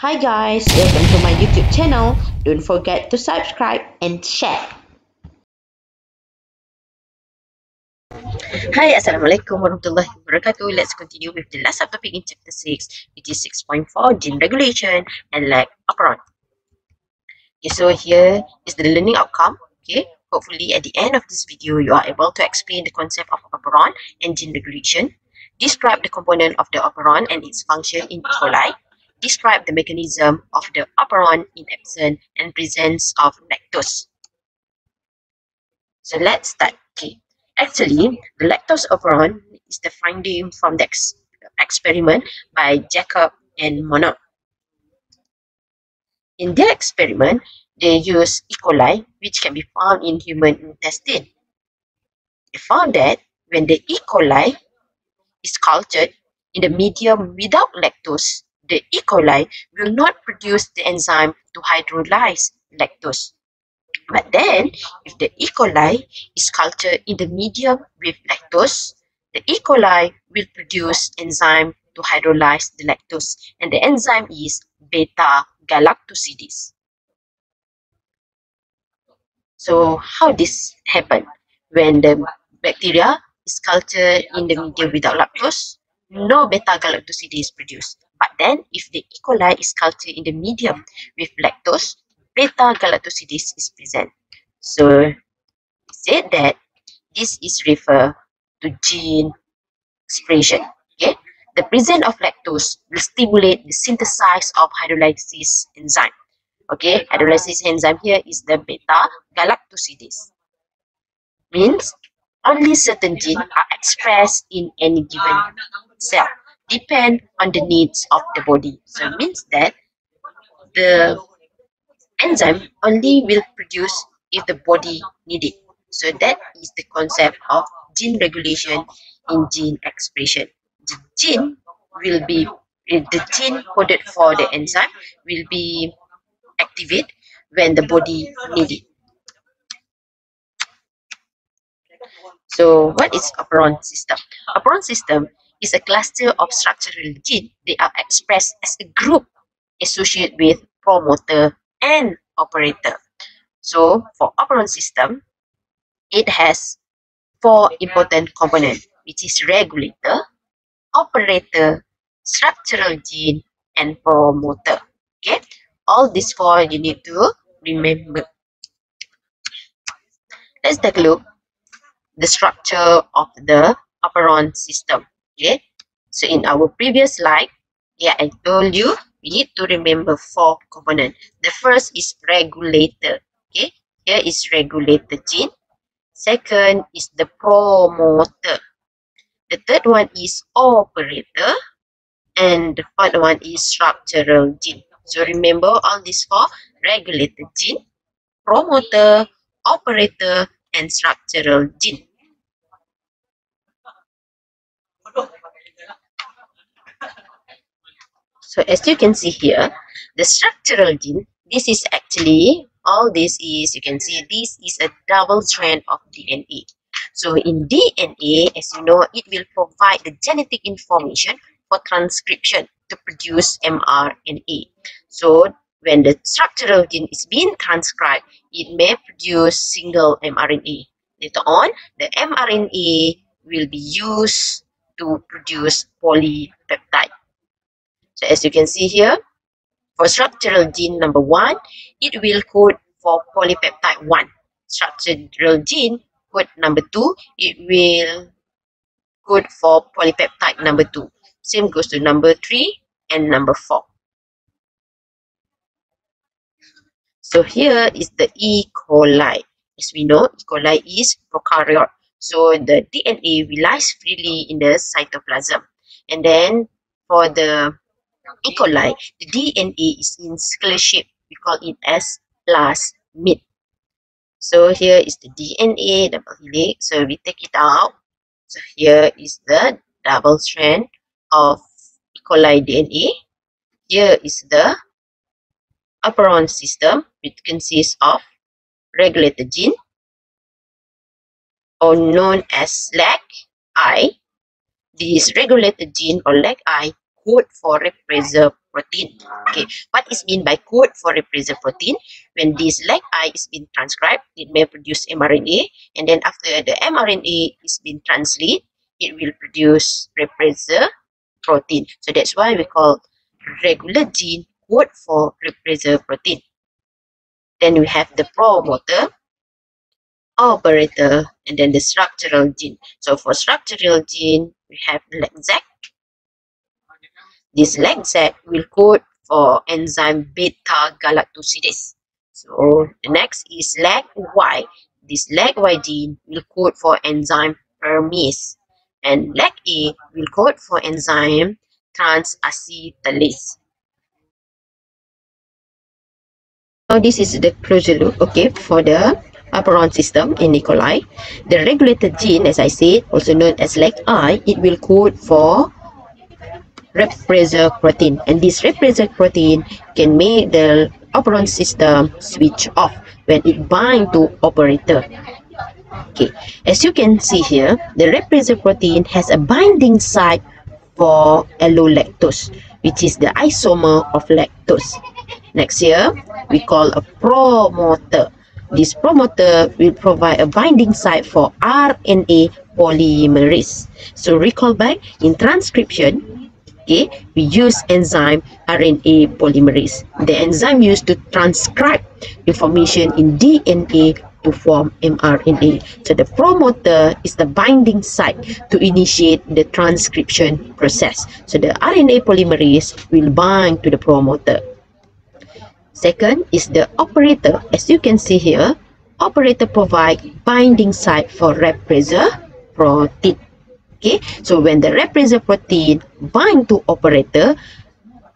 Hi guys, welcome to my YouTube channel. Don't forget to subscribe and share. Hi, Assalamualaikum warahmatullahi wabarakatuh. Let's continue with the last subtopic in chapter 6, which is 6.4, gene regulation and lac operon. Okay, so here is the learning outcome. Okay, hopefully at the end of this video, you are able to explain the concept of operon and gene regulation, describe the component of the operon and its function in E. coli, describe the mechanism of the operon in absence and presence of lactose. So let's start. Okay. Actually, the lactose operon is the finding from the ex experiment by Jacob and Monod. In their experiment, they use E. coli, which can be found in human intestine. They found that when the E. coli is cultured in the medium without lactose, the E. coli will not produce the enzyme to hydrolyze lactose. But then, if the E. coli is cultured in the medium with lactose, the E. coli will produce enzyme to hydrolyze the lactose, and the enzyme is beta-galactosidase. So, how this happen? When the bacteria is cultured in the medium without lactose, no beta-galactosidase is produced. But then, if the E. coli is cultured in the medium with lactose, beta-galactosidase is present. So, said that this is referred to gene expression. Okay, the presence of lactose will stimulate the synthesis of hydrolysis enzyme. Okay, hydrolysis enzyme here is the beta-galactosidase. Means only certain genes are expressed in any given cell depend on the needs of the body. So it means that the enzyme only will produce if the body need it. So that is the concept of gene regulation in gene expression. The gene will be eh, the gene coded for the enzyme will be activated when the body need it. So what is operon system? Operon system is a cluster of structural genes. They are expressed as a group associated with promoter and operator. So for operon system, it has four important components, which is regulator, operator, structural gene, and promoter. Okay, all these four you need to remember. Let's take a look the structure of the operon system. Okay, so in our previous slide, yeah, I told you we need to remember four components. The first is regulator. Okay, here is regulator gene. Second is the promoter. The third one is operator. And the fourth one is structural gene. So remember all these four regulator gene, promoter, operator, and structural gene. So as you can see here, the structural gene, this is actually, all this is, you can see this is a double strand of DNA. So in DNA, as you know, it will provide the genetic information for transcription to produce mRNA. So when the structural gene is being transcribed, it may produce single mRNA. Later on, the mRNA will be used to produce polypeptide. So as you can see here, for structural gene number 1, it will code for polypeptide 1. Structural gene code number 2, it will code for polypeptide number 2. Same goes to number 3 and number 4. So here is the E. coli. As we know, E. coli is prokaryote. So the DNA relies freely in the cytoplasm. And then for the E. coli, the DNA is in square shape. We call it as plasmid. So here is the DNA double helix. So we take it out. So here is the double strand of E. coli DNA. Here is the operon system, which consists of regulator gene, or known as lac-I. This regulator gene or lac-I code for repressor protein. Okay, what is mean by code for repressor protein? When this lac I is being transcribed, it may produce mRNA, and then after the mRNA is being translated, it will produce repressor protein. So that's why we call regular gene code for repressor protein. Then we have the promoter, operator, and then the structural gene. So for structural gene, we have lacZ. This lacZ will code for enzyme beta galactosidase. So the next is lac-Y. This lac-Y gene will code for enzyme permease. And lac-A will code for enzyme transacetylase. Now this is the closure loop, okay, for the operon system in E. coli. The regulated gene, as I said, also known as lac-I, it will code for repressor protein. And this repressor protein can make the operon system switch off when it bind to operator. Okay, as you can see here, the repressor protein has a binding site for allolactose, which is the isomer of lactose. Next here, we call a promoter. This promoter will provide a binding site for RNA polymerase. So recall back in transcription, okay, we use enzyme RNA polymerase. The enzyme used to transcribe information in DNA to form mRNA. So the promoter is the binding site to initiate the transcription process. So the RNA polymerase will bind to the promoter. Second is the operator. As you can see here, operator provide binding site for repressor protein. Okay, so when the repressor protein bind to operator,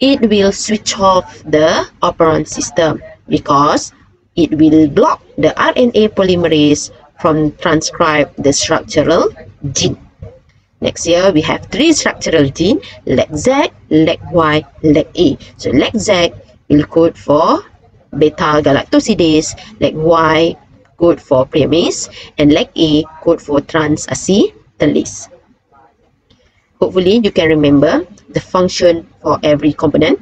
it will switch off the operon system because it will block the RNA polymerase from transcribe the structural gene. Next here, we have three structural gene, LEG-Z, LEG-Y, LEG-A. So LEG-Z will code for beta galactosidase, LEG-Y code for preamase, and LEG-A code for transacetylase. Hopefully, you can remember the function for every component.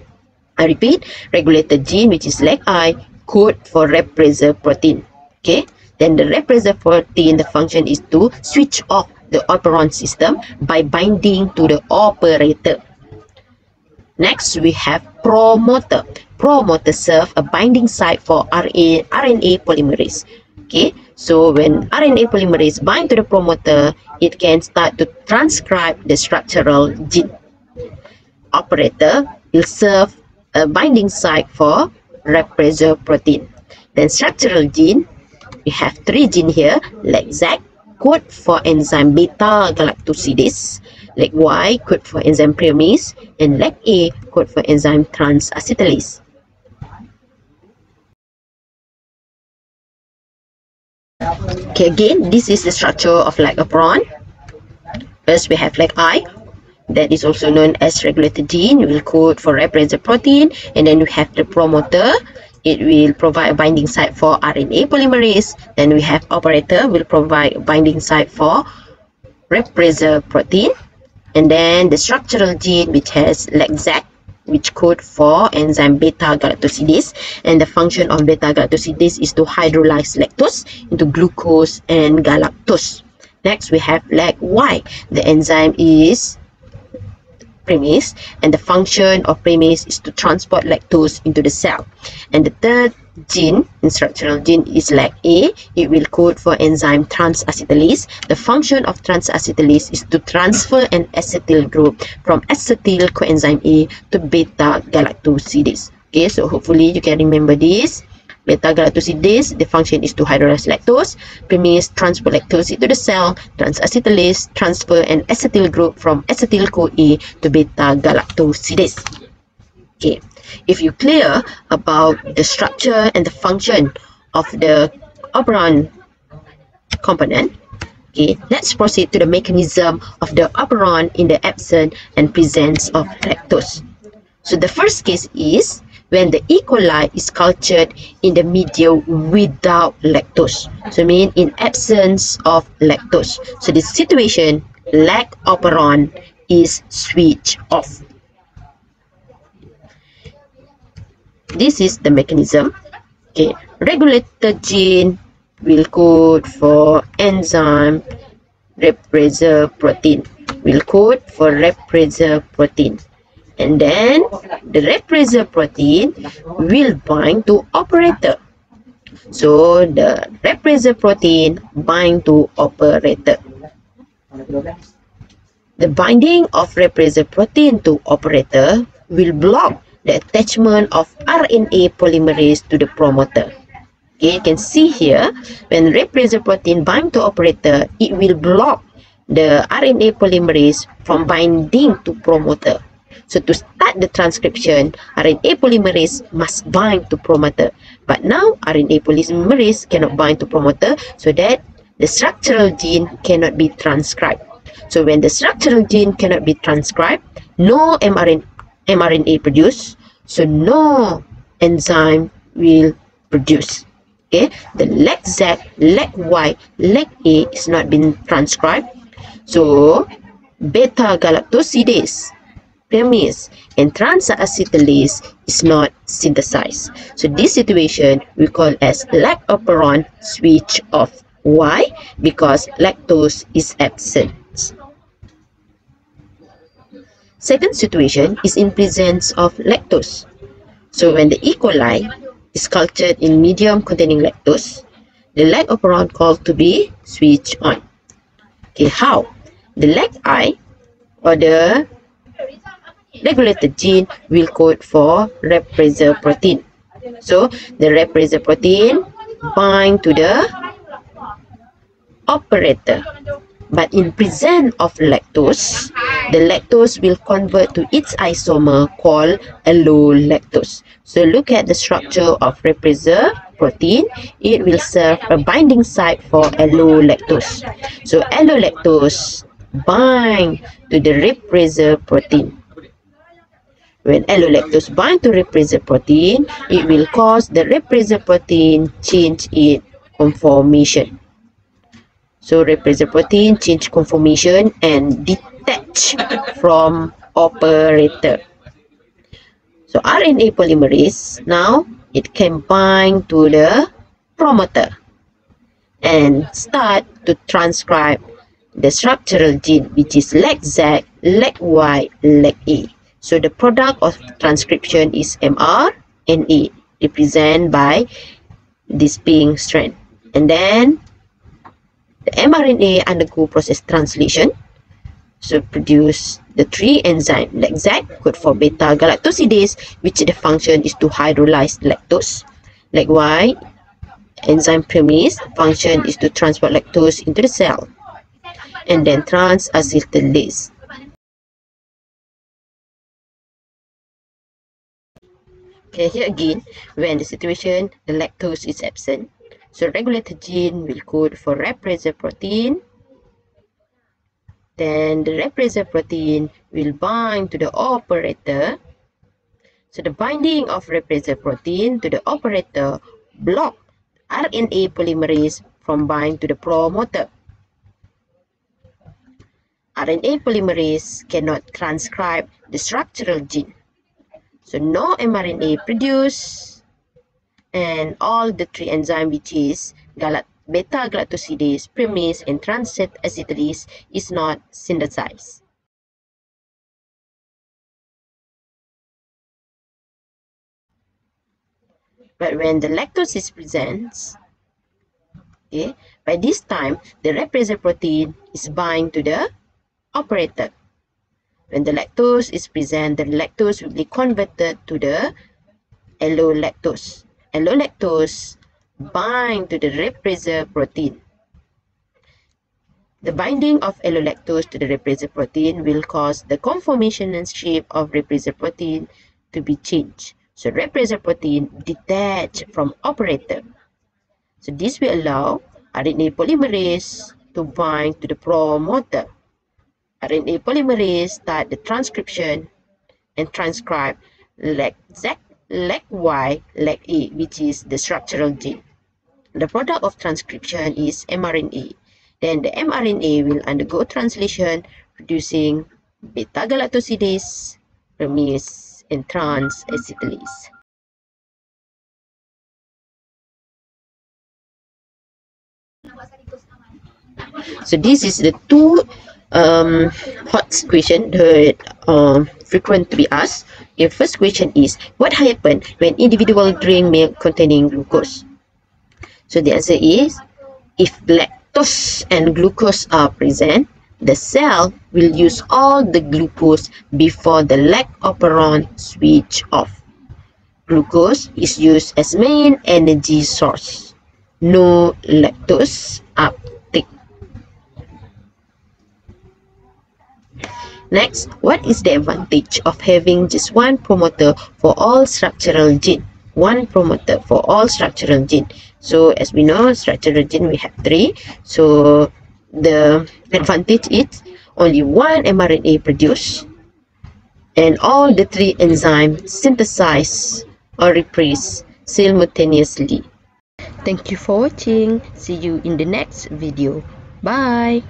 I repeat, regulated gene, which is LEG-I, code for repressor protein. Okay, then the repressor protein, the function is to switch off the operon system by binding to the operator. Next, we have promoter. Promoter serve a binding site for RNA polymerase. Okay, so when RNA polymerase bind to the promoter, it can start to transcribe the structural gene. Operator will serve a binding site for repressor protein. Then structural gene, we have three gene here, LEG-Z, code for enzyme beta galactosidase, LEG-Y code for enzyme preamase, and LEG-A code for enzyme transacetylase. Okay, again, this is the structure of lac operon First, we have lac I, that is also known as regulated gene. Will code for repressor protein. And then we have the promoter. It will provide a binding site for RNA polymerase. Then we have operator will provide a binding site for repressor protein. And then the structural gene which has lac-Z which code for enzyme beta galactosidase and the function of beta galactosidase is to hydrolyze lactose into glucose and galactose. Next we have LEG-Y the enzyme is permease and the function of permease is to transport lactose into the cell. And the third gene instructional gene is lac A. It will code for enzyme transacetylase the function of transacetylase is to transfer an acetyl group from acetyl coenzyme A to beta galactosidase. Okay so hopefully you can remember this Beta-galactosidase, the function is to hydrolyze lactose. Preamase transport lactose into the cell. Transacetylase transfer an acetyl group from acetyl-CoA to beta-galactosidase. Okay, if you clear about the structure and the function of the operon component, okay, let's proceed to the mechanism of the operon in the absence and presence of lactose. So the first case is when the E. coli is cultured in the media without lactose. So mean in absence of lactose. So the situation, lac operon is switched off. This is the mechanism. Okay, regulator gene will code for enzyme repressor protein. Will code for repressor protein. And then the repressor protein will bind to operator. So the repressor protein bind to operator. The binding of repressor protein to operator will block the attachment of RNA polymerase to the promoter. Okay, you can see here, when repressor protein bind to operator, it will block the RNA polymerase from binding to promoter. So to start the transcription, RNA polymerase must bind to promoter. But now RNA polymerase cannot bind to promoter so that the structural gene cannot be transcribed. So when the structural gene cannot be transcribed, no mRNA, mRNA produced, so no enzyme will produce. Okay, the leg Z, leg Y, leg A is not been transcribed. So beta galactosidase permease and transacetylase is not synthesized. So this situation we call as lac operon switch off. Why? Because lactose is absent. Second situation is in presence of lactose. So when the E. coli is cultured in medium containing lactose, the lac operon called to be switched on. Okay, how? The lac I or the regulated gene will code for repressor protein. So the repressor protein bind to the operator. But in presence of lactose, the lactose will convert to its isomer called allolactose. So look at the structure of repressor protein. It will serve a binding site for allolactose. So allolactose bind to the repressor protein. When allolactose bind to repressor protein, it will cause the repressor protein change in conformation. So repressor protein change conformation and detach from operator. So RNA polymerase now it can bind to the promoter and start to transcribe the structural gene which is lac Z, lac Y, lac A. So the product of transcription is mRNA represented by this being strand. And then the mRNA undergo process translation. So produce the three enzyme Z code for beta galactosidase which the function is to hydrolyze lactose. Like Y enzyme premise function is to transport lactose into the cell. And then transacetylase Okay, here again, when the situation, the lactose is absent, so regulator gene will code for repressor protein. Then the repressor protein will bind to the operator. So the binding of repressor protein to the operator block RNA polymerase from bind to the promoter. RNA polymerase cannot transcribe the structural gene. So no mRNA produced and all the three enzyme which is galat beta galactosidase, permease and transacetylase is not synthesized. But when the lactose is present, okay, by this time the repressor protein is bind to the operator. When the lactose is present, the lactose will be converted to the allolactose. Allolactose bind to the repressor protein. The binding of allolactose to the repressor protein will cause the conformation and shape of repressor protein to be changed. So repressor protein detach from operator. So this will allow RNA polymerase to bind to the promoter. RNA polymerase start the transcription and transcribe lac Z, lac-Y, like E, which is the structural gene. The product of transcription is mRNA. Then the mRNA will undergo translation, producing beta-galactosidase, remase, and trans-acetylase. So this is the two um, hot question that um, frequent to be asked. The first question is, what happens when individual drink milk containing glucose? So the answer is, if lactose and glucose are present, the cell will use all the glucose before the lac operon switch off. Glucose is used as main energy source. No lactose Next, what is the advantage of having just one promoter for all structural gene? One promoter for all structural gene. So as we know, structural gene we have three. So the advantage is only one mRNA produced and all the three enzymes synthesize or repress simultaneously. Thank you for watching. See you in the next video. Bye.